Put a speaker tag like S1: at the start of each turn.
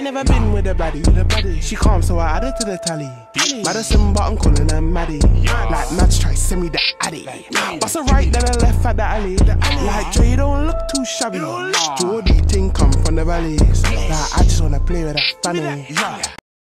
S1: ain't never been with a baddie. With a baddie. She calm, so I add added to the tally. Madison, but I'm calling her Maddie. Like match, try send me the addy. Bust a right, then a left at the alley. Like Dre, you don't look too shabby. Jordy ting come from the valleys. Like I just wanna play with that fanny.